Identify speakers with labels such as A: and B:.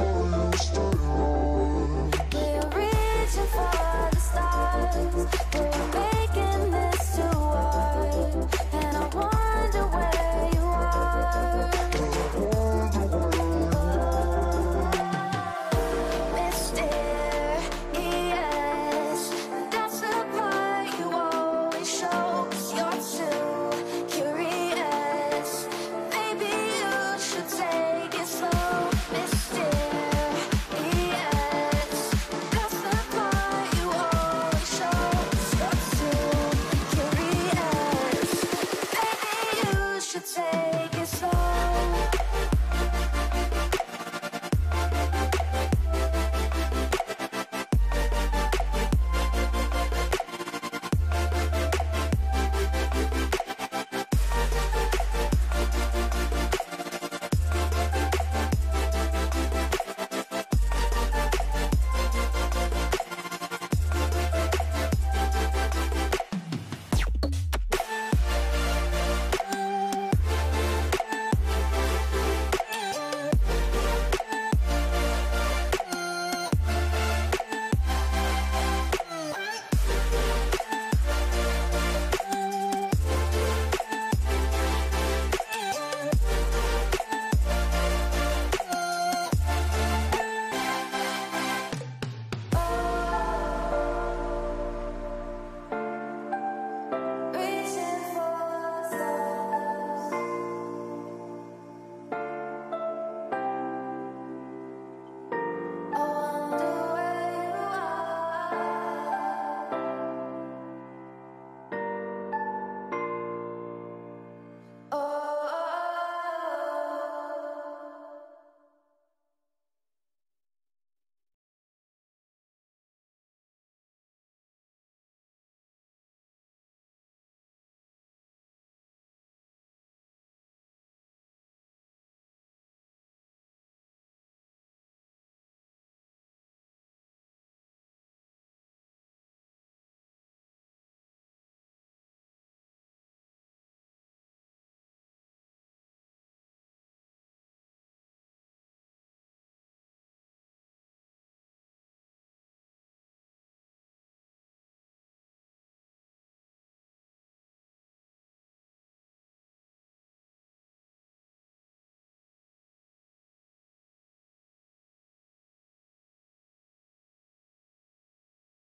A: story, story.